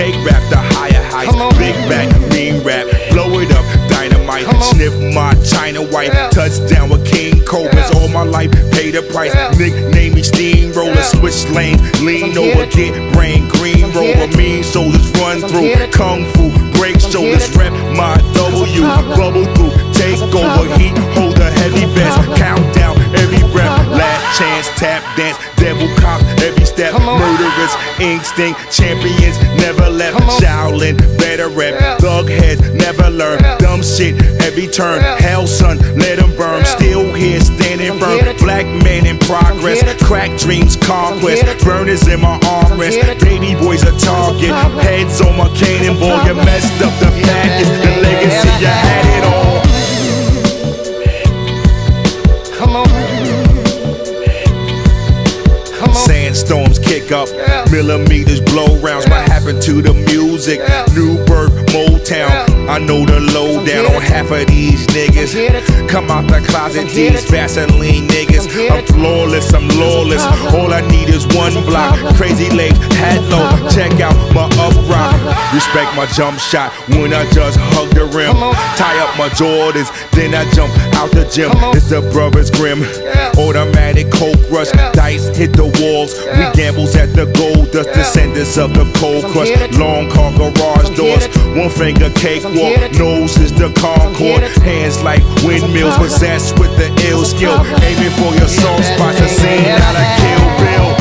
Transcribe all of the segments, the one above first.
Take rap to higher heights. Big back, mean rap. Blow it up, dynamite. Sniff my China white. Touchdown with King Cobras. All my life, pay the price. Nickname me Steamroller. Switch lanes, lean over, get brain. Green roller, mean shoulders run through. Kung Fu, break shoulders. Rep my W. Bubble through, take over. Heat, hold a heavy vest. Countdown, every breath. Last chance, tap dance. Devil cop. Instinct. Champions never left. Shaolin, better rep. Thug heads never learn. Dumb shit, every turn. Hell, son, let them burn. Still here, standing firm. Black man in progress. Crack dreams, conquest. Burners in my armrest. Baby boys a target. Heads on my cannonball. You messed up the package. The legacy, you had it all. Come on. Sandstorms kick up, millimeters blow rounds. What happened to the music? Newburgh, Motown. I know the lowdown on half of these niggas. Come out the closet, these Vaseline niggas. I'm flawless, I'm lawless. All I need is one block. Crazy legs, hat low. Check out my up rock. Respect my jump shot when I just hug the rim. Tie up my Jordans, then I jump out the gym. It's the brothers grim. Automatic coke rush, dice hit the walls. We gambles at the gold dust, descendants of the cold crush. Long car garage doors, one finger cakewalk. Nose is the Concorde, hands like windmills, possessed with the ill skill. Aiming for your soft spots, a scene out of Kill Bill.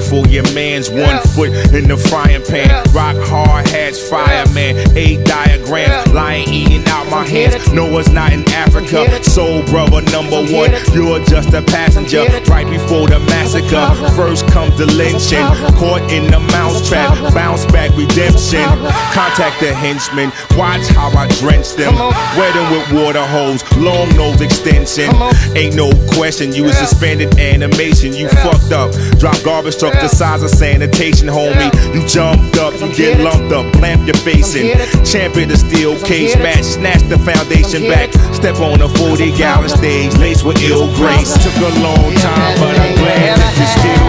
For your man's one foot in the frying pan. Rock hard hats, fireman, eight diagrams, lion eating out. No, it's not in Africa. Soul brother number one, you're just a passenger. Right before the massacre, first comes the lynching. Caught in the mousetrap, bounce back redemption. Contact the henchmen, watch how I drench them. Wet them with water hose, long nose extension. Ain't no question, you was suspended animation. You fucked up. Drop garbage truck the size of sanitation, homie. You jumped up, you get lumped up, lamp your face in. Champion the steel cage match, snatch the foundation back. Step on a 40 gallon stage, laced with ill grace. Took a long time, but I'm glad that you still.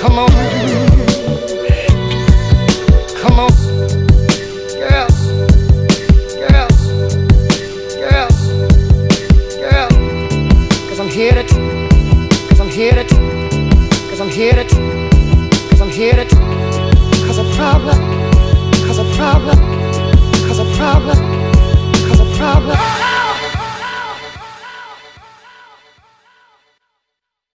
Come on. Cause I'm here to Cause I'm here to Cause I'm here to